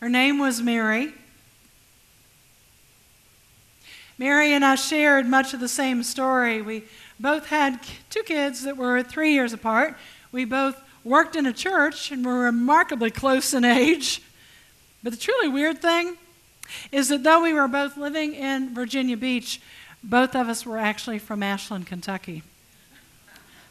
Her name was Mary. Mary and I shared much of the same story. We both had two kids that were three years apart. We both worked in a church and were remarkably close in age. But the truly weird thing is that though we were both living in Virginia Beach, both of us were actually from Ashland, Kentucky.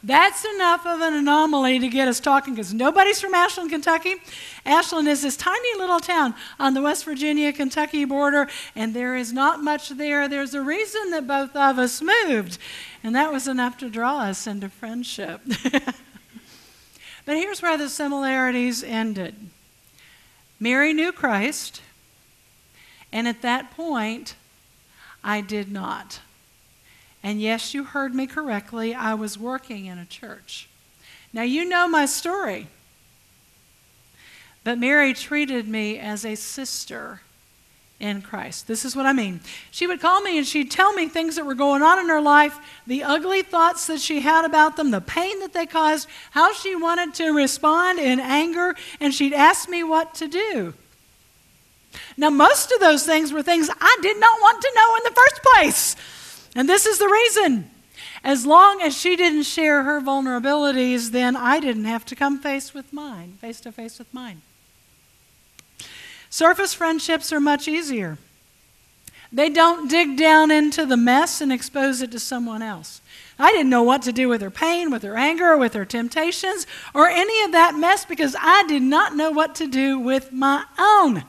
That's enough of an anomaly to get us talking because nobody's from Ashland, Kentucky. Ashland is this tiny little town on the West Virginia Kentucky border, and there is not much there. There's a reason that both of us moved, and that was enough to draw us into friendship. but here's where the similarities ended Mary knew Christ, and at that point, I did not. And yes, you heard me correctly. I was working in a church. Now, you know my story. But Mary treated me as a sister in Christ. This is what I mean. She would call me and she'd tell me things that were going on in her life, the ugly thoughts that she had about them, the pain that they caused, how she wanted to respond in anger, and she'd ask me what to do. Now, most of those things were things I did not want to know in the first place. And this is the reason. As long as she didn't share her vulnerabilities, then I didn't have to come face with mine, face to face with mine. Surface friendships are much easier. They don't dig down into the mess and expose it to someone else. I didn't know what to do with her pain, with her anger, with her temptations, or any of that mess because I did not know what to do with my own.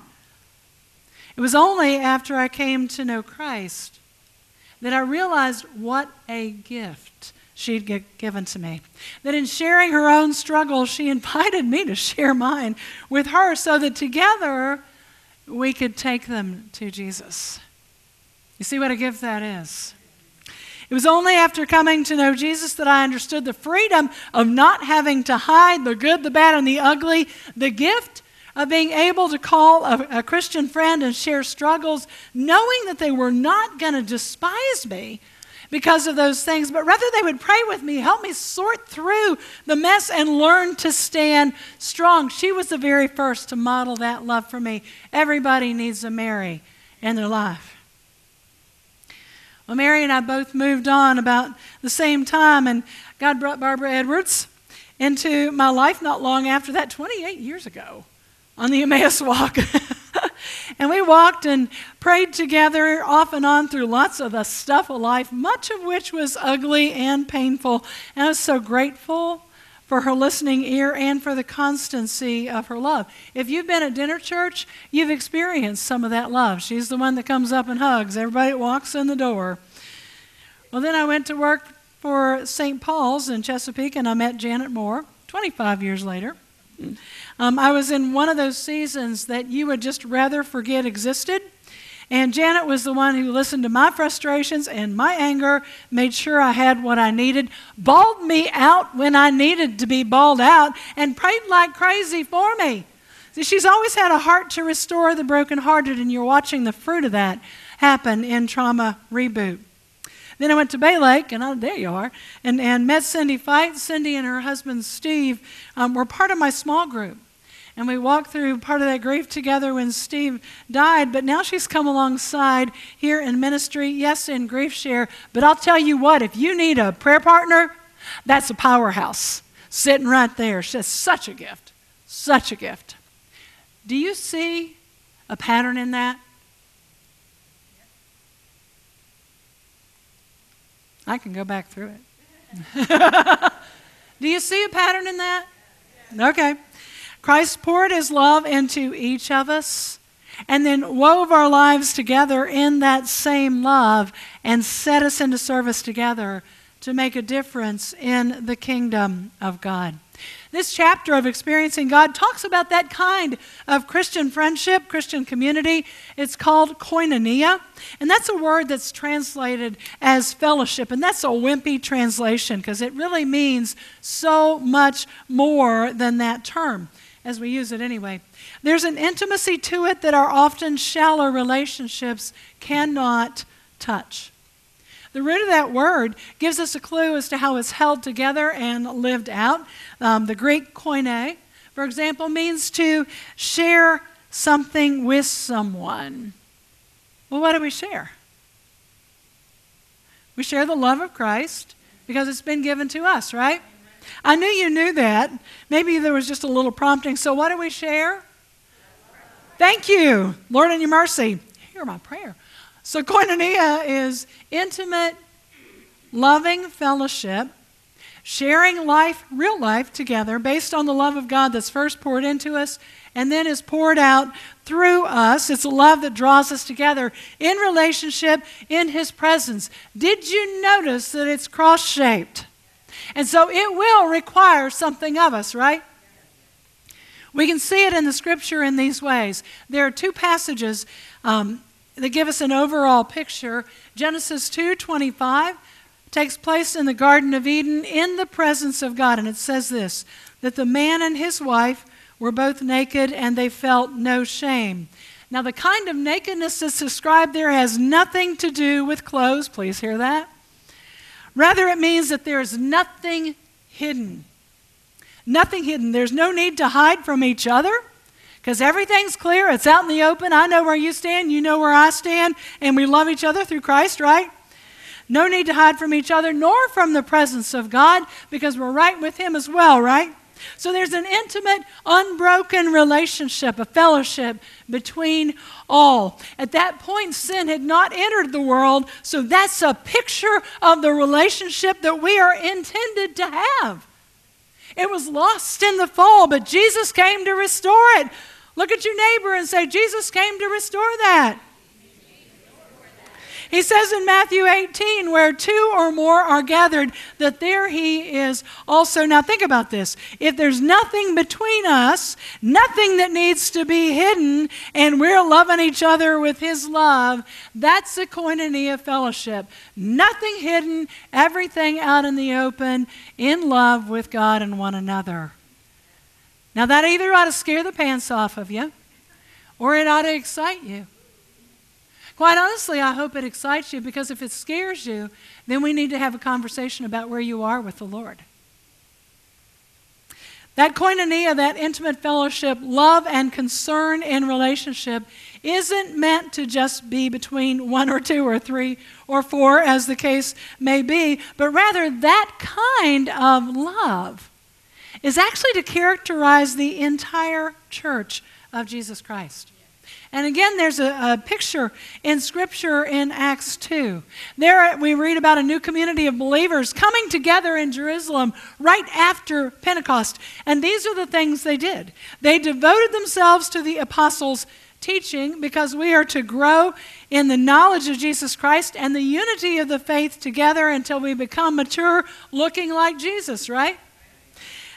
It was only after I came to know Christ that I realized what a gift she'd given to me. That in sharing her own struggles, she invited me to share mine with her so that together we could take them to Jesus. You see what a gift that is? It was only after coming to know Jesus that I understood the freedom of not having to hide the good, the bad, and the ugly, the gift of being able to call a, a Christian friend and share struggles, knowing that they were not going to despise me because of those things, but rather they would pray with me, help me sort through the mess and learn to stand strong. She was the very first to model that love for me. Everybody needs a Mary in their life. Well, Mary and I both moved on about the same time, and God brought Barbara Edwards into my life not long after that, 28 years ago on the Emmaus walk. and we walked and prayed together off and on through lots of the stuff of life, much of which was ugly and painful. And I was so grateful for her listening ear and for the constancy of her love. If you've been at dinner church, you've experienced some of that love. She's the one that comes up and hugs everybody that walks in the door. Well, then I went to work for St. Paul's in Chesapeake and I met Janet Moore 25 years later. Um, I was in one of those seasons that you would just rather forget existed. And Janet was the one who listened to my frustrations and my anger, made sure I had what I needed, bawled me out when I needed to be bawled out, and prayed like crazy for me. See, she's always had a heart to restore the brokenhearted, and you're watching the fruit of that happen in Trauma Reboot. Then I went to Bay Lake, and there you are, and, and met Cindy Fight. Cindy and her husband Steve um, were part of my small group. And we walked through part of that grief together when Steve died. But now she's come alongside here in ministry, yes, in Grief Share. But I'll tell you what, if you need a prayer partner, that's a powerhouse sitting right there. She's such a gift. Such a gift. Do you see a pattern in that? I can go back through it. Do you see a pattern in that? Okay. Christ poured his love into each of us and then wove our lives together in that same love and set us into service together to make a difference in the kingdom of God. This chapter of Experiencing God talks about that kind of Christian friendship, Christian community. It's called koinonia, and that's a word that's translated as fellowship, and that's a wimpy translation because it really means so much more than that term as we use it anyway. There's an intimacy to it that our often shallow relationships cannot touch. The root of that word gives us a clue as to how it's held together and lived out. Um, the Greek koine, for example, means to share something with someone. Well, what do we share? We share the love of Christ because it's been given to us, right? I knew you knew that. Maybe there was just a little prompting. So, what do we share? Thank you, Lord, in your mercy. Hear my prayer. So, koinonia is intimate, loving fellowship, sharing life, real life, together based on the love of God that's first poured into us and then is poured out through us. It's a love that draws us together in relationship in His presence. Did you notice that it's cross shaped? And so it will require something of us, right? We can see it in the scripture in these ways. There are two passages um, that give us an overall picture. Genesis 2:25 takes place in the Garden of Eden in the presence of God, and it says this: that the man and his wife were both naked and they felt no shame. Now, the kind of nakedness that's described there has nothing to do with clothes. Please hear that. Rather, it means that there is nothing hidden. Nothing hidden. There's no need to hide from each other because everything's clear. It's out in the open. I know where you stand, you know where I stand, and we love each other through Christ, right? No need to hide from each other nor from the presence of God because we're right with Him as well, right? So there's an intimate, unbroken relationship, a fellowship between all. At that point, sin had not entered the world, so that's a picture of the relationship that we are intended to have. It was lost in the fall, but Jesus came to restore it. Look at your neighbor and say, Jesus came to restore that. He says in Matthew 18, where two or more are gathered, that there he is also. Now, think about this. If there's nothing between us, nothing that needs to be hidden, and we're loving each other with his love, that's a koinonia fellowship. Nothing hidden, everything out in the open, in love with God and one another. Now, that either ought to scare the pants off of you, or it ought to excite you. Quite honestly, I hope it excites you because if it scares you, then we need to have a conversation about where you are with the Lord. That koinonia, that intimate fellowship, love and concern in relationship isn't meant to just be between one or two or three or four, as the case may be, but rather that kind of love is actually to characterize the entire church of Jesus Christ. And again, there's a, a, picture in Scripture in Acts 2. There uh, we read about a new community of believers coming together in Jerusalem right after Pentecost. And these are the things they did they devoted themselves to the apostles' teaching because we are to grow in the knowledge of Jesus Christ and the unity of the faith together until we become mature, looking like Jesus, right?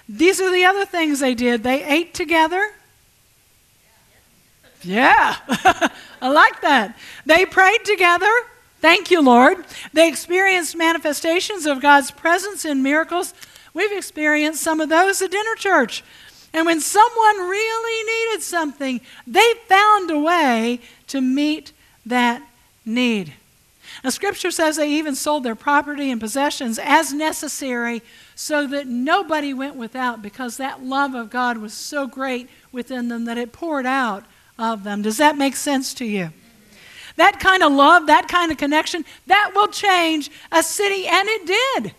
These are the other things they did. They ate together. Yeah, I like that. They prayed together. Thank you, Lord. They experienced manifestations of God's presence in miracles. We've experienced some of those at dinner church. And when someone really needed something, they found a way to meet that need. Now, Scripture says they even sold their property and possessions as necessary so that nobody went without because that love of God was so great within them that it poured out of them. Does that make sense to you? That kind of love, that kind of connection, that will change a city, and it did.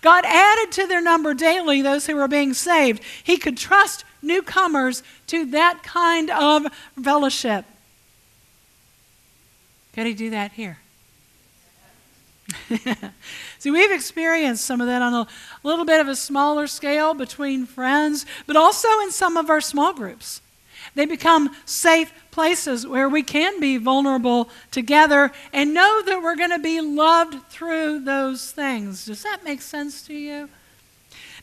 God added to their number daily those who were being saved. He could trust newcomers to that kind of fellowship. Could he do that here? See, we've experienced some of that on a little bit of a smaller scale between friends, but also in some of our small groups. They become safe places where we can be vulnerable together and know that we're going to be loved through those things. Does that make sense to you?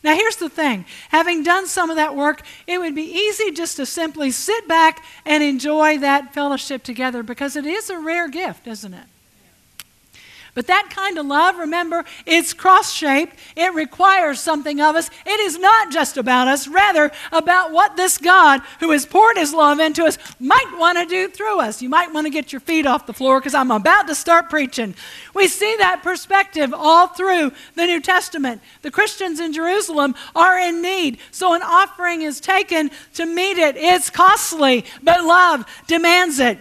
Now, here's the thing having done some of that work, it would be easy just to simply sit back and enjoy that fellowship together because it is a rare gift, isn't it? But that kind of love, remember, it's cross shaped. It requires something of us. It is not just about us, rather, about what this God who has poured his love into us might want to do through us. You might want to get your feet off the floor because I'm about to start preaching. We see that perspective all through the New Testament. The Christians in Jerusalem are in need, so an offering is taken to meet it. It's costly, but love demands it.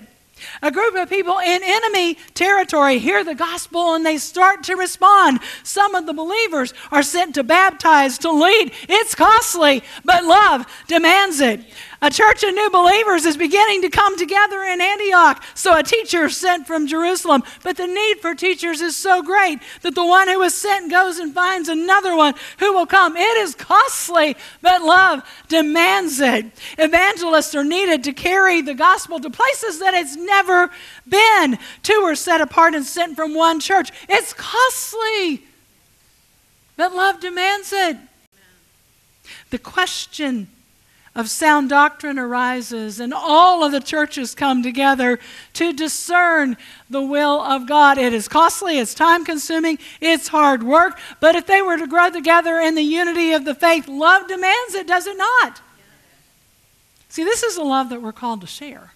A group of people in enemy territory hear the gospel and they start to respond. Some of the believers are sent to baptize, to lead. It's costly, but love demands it. A church of new believers is beginning to come together in Antioch. So a teacher is sent from Jerusalem. But the need for teachers is so great that the one who is sent goes and finds another one who will come. It is costly, but love demands it. Evangelists are needed to carry the gospel to places that it's never been. Two are set apart and sent from one church. It's costly, but love demands it. The question of sound doctrine arises, and all of the churches come together to discern the will of God. It is costly, it's time consuming, it's hard work, but if they were to grow together in the unity of the faith, love demands it, does it not? See, this is a love that we're called to share.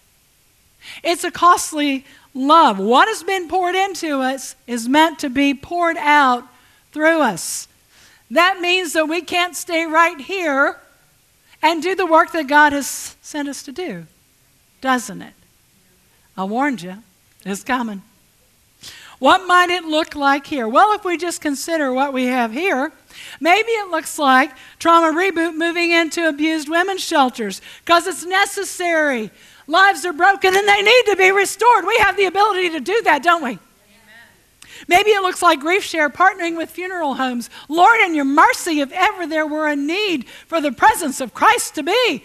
It's a costly love. What has been poured into us is meant to be poured out through us. That means that we can't stay right here and do the work that God has sent us to do, doesn't it? I warned you, it's coming. What might it look like here? Well, if we just consider what we have here, maybe it looks like Trauma Reboot moving into abused women's shelters because it's necessary. Lives are broken and they need to be restored. We have the ability to do that, don't we? Maybe it looks like Grief Share partnering with funeral homes. Lord, in your mercy, if ever there were a need for the presence of Christ to be,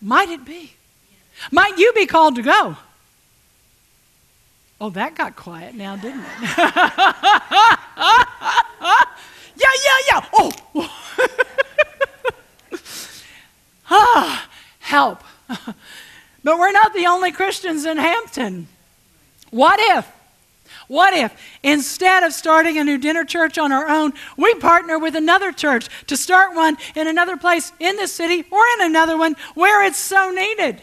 might it be? Might you be called to go? Oh, that got quiet now, didn't it? yeah, yeah, yeah. Oh. ah, help. but we're not the only Christians in Hampton. What if? What if instead of starting a new dinner church on our own, we partner with another church to start one in another place in the city or in another one where it's so needed?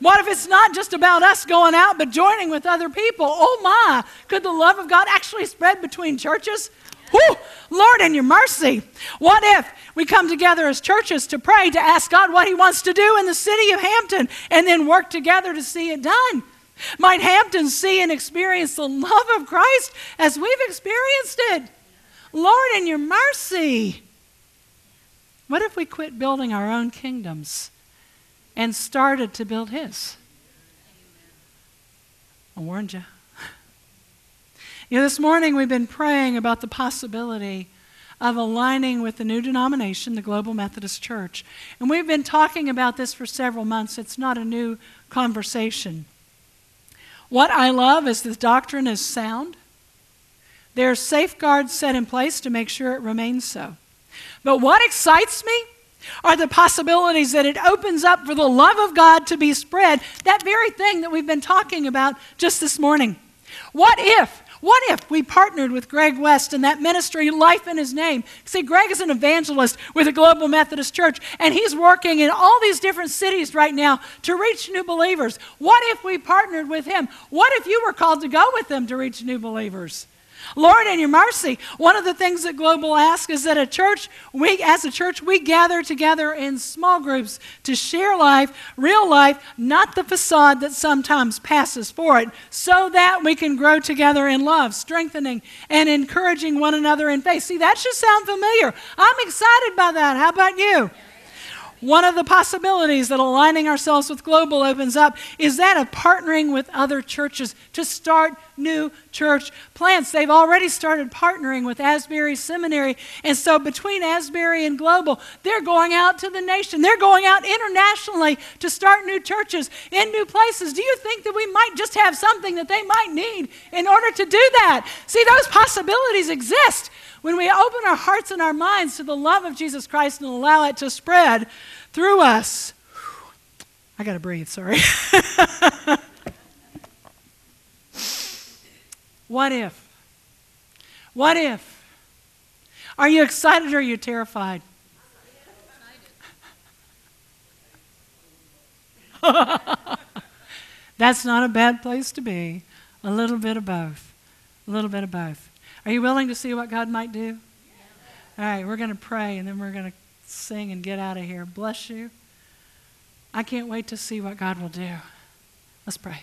What if it's not just about us going out, but joining with other people? Oh my, could the love of God actually spread between churches? Whew, Lord, in your mercy. What if we come together as churches to pray, to ask God what He wants to do in the city of Hampton, and then work together to see it done? Might Hampton see and experience the love of Christ as we've experienced it? Lord, in your mercy. What if we quit building our own kingdoms and started to build His? I warned you. You know, this morning we've been praying about the possibility of aligning with the new denomination, the Global Methodist Church. And we've been talking about this for several months. It's not a new conversation. What I love is the doctrine is sound. There are safeguards set in place to make sure it remains so. But what excites me are the possibilities that it opens up for the love of God to be spread, that very thing that we've been talking about just this morning. What if what if we partnered with Greg West and that ministry, Life in His Name? See, Greg is an evangelist with a Global Methodist Church, and he's working in all these different cities right now to reach new believers. What if we partnered with him? What if you were called to go with them to reach new believers? Lord, in your mercy, one of the things that Global asks is that a church, we as a church, we gather together in small groups to share life, real life, not the facade that sometimes passes for it, so that we can grow together in love, strengthening and encouraging one another in faith. See, that should sound familiar. I'm excited by that. How about you? One of the possibilities that aligning ourselves with Global opens up is that of partnering with other churches to start new church plants. They've already started partnering with Asbury Seminary. And so between Asbury and Global, they're going out to the nation. They're going out internationally to start new churches in new places. Do you think that we might just have something that they might need in order to do that? See, those possibilities exist when we open our hearts and our minds to the love of Jesus Christ and allow it to spread through us. I got to breathe, sorry. what if? What if? Are you excited or are you terrified? That's not a bad place to be. A little bit of both. A little bit of both. Are you willing to see what God might do? All right, we're going to pray and then we're going to sing and get out of here. Bless you. I can't wait to see what God will do. Let's pray.